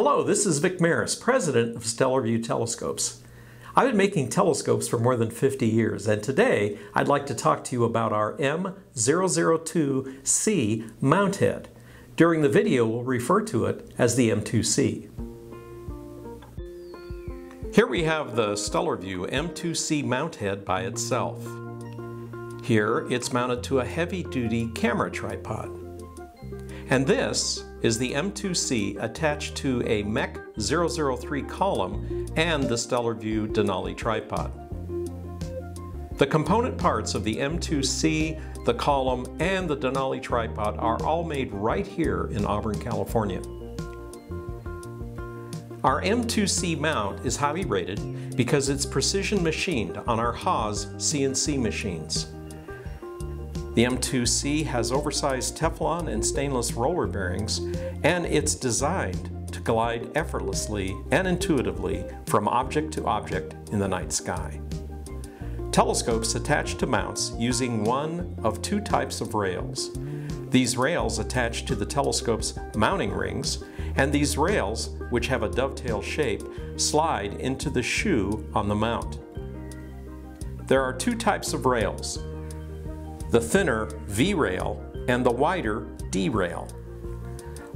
Hello, this is Vic Maris, president of Stellarvue Telescopes. I've been making telescopes for more than 50 years, and today I'd like to talk to you about our M002C mount head. During the video, we'll refer to it as the M2C. Here we have the Stellarvue M2C mount head by itself. Here, it's mounted to a heavy-duty camera tripod. And this is the M2C attached to a MEC 003 column and the Stellarvue Denali tripod. The component parts of the M2C, the column, and the Denali tripod are all made right here in Auburn, California. Our M2C mount is highly rated because it's precision machined on our Haas CNC machines. The M2C has oversized Teflon and stainless roller bearings, and it's designed to glide effortlessly and intuitively from object to object in the night sky. Telescopes attach to mounts using one of two types of rails. These rails attach to the telescope's mounting rings, and these rails, which have a dovetail shape, slide into the shoe on the mount. There are two types of rails, the thinner V-rail and the wider D-rail.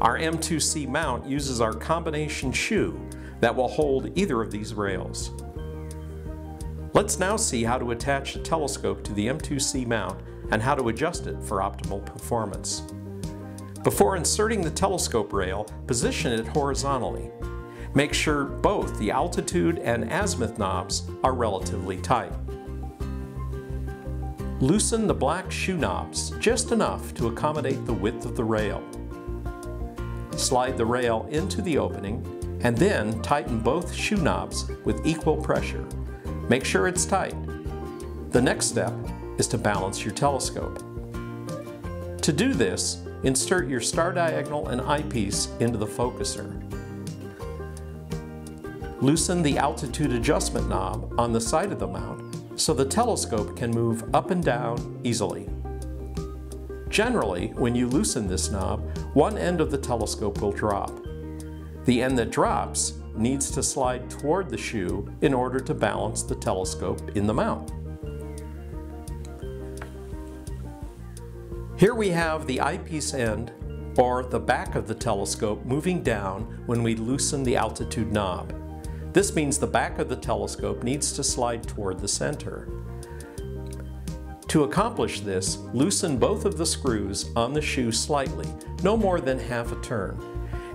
Our M2C mount uses our combination shoe that will hold either of these rails. Let's now see how to attach the telescope to the M2C mount and how to adjust it for optimal performance. Before inserting the telescope rail, position it horizontally. Make sure both the altitude and azimuth knobs are relatively tight. Loosen the black shoe knobs just enough to accommodate the width of the rail. Slide the rail into the opening and then tighten both shoe knobs with equal pressure. Make sure it's tight. The next step is to balance your telescope. To do this, insert your star diagonal and eyepiece into the focuser. Loosen the altitude adjustment knob on the side of the mount so the telescope can move up and down easily. Generally, when you loosen this knob, one end of the telescope will drop. The end that drops needs to slide toward the shoe in order to balance the telescope in the mount. Here we have the eyepiece end, or the back of the telescope, moving down when we loosen the altitude knob. This means the back of the telescope needs to slide toward the center. To accomplish this, loosen both of the screws on the shoe slightly, no more than half a turn.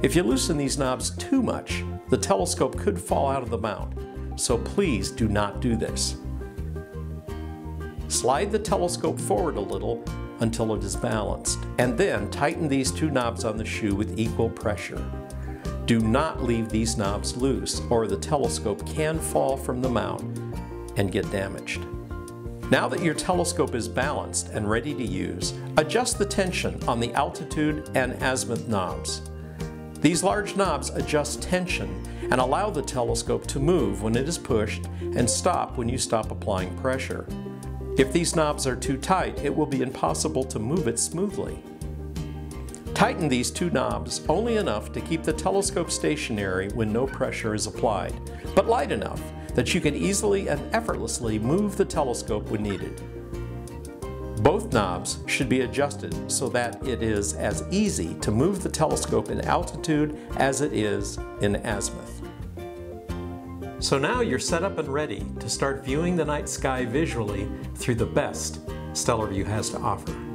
If you loosen these knobs too much, the telescope could fall out of the mount, so please do not do this. Slide the telescope forward a little until it is balanced, and then tighten these two knobs on the shoe with equal pressure. Do not leave these knobs loose or the telescope can fall from the mount and get damaged. Now that your telescope is balanced and ready to use, adjust the tension on the altitude and azimuth knobs. These large knobs adjust tension and allow the telescope to move when it is pushed and stop when you stop applying pressure. If these knobs are too tight, it will be impossible to move it smoothly. Tighten these two knobs only enough to keep the telescope stationary when no pressure is applied, but light enough that you can easily and effortlessly move the telescope when needed. Both knobs should be adjusted so that it is as easy to move the telescope in altitude as it is in azimuth. So now you're set up and ready to start viewing the night sky visually through the best Stellarvue has to offer.